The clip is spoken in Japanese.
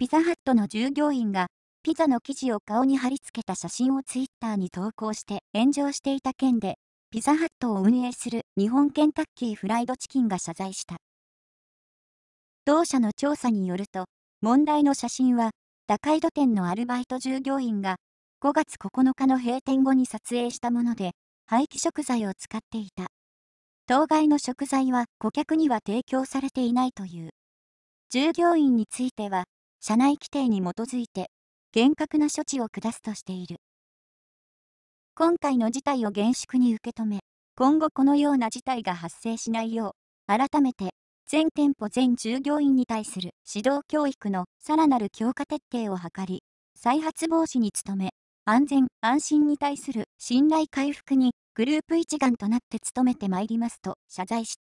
ピザハットの従業員が、ピザの生地を顔に貼り付けた写真をツイッターに投稿して炎上していた件で、ピザハットを運営する日本ケンタッキーフライドチキンが謝罪した。同社の調査によると、問題の写真は、高井戸店のアルバイト従業員が、5月9日の閉店後に撮影したもので、廃棄食材を使っていた。当該の食材は顧客には提供されていないという。従業員については、社内規定に基づいて、厳格な処置を下すとしている。今回の事態を厳粛に受け止め、今後このような事態が発生しないよう、改めて全店舗全従業員に対する指導教育のさらなる強化徹底を図り、再発防止に努め、安全安心に対する信頼回復にグループ一丸となって努めてまいりますと謝罪した。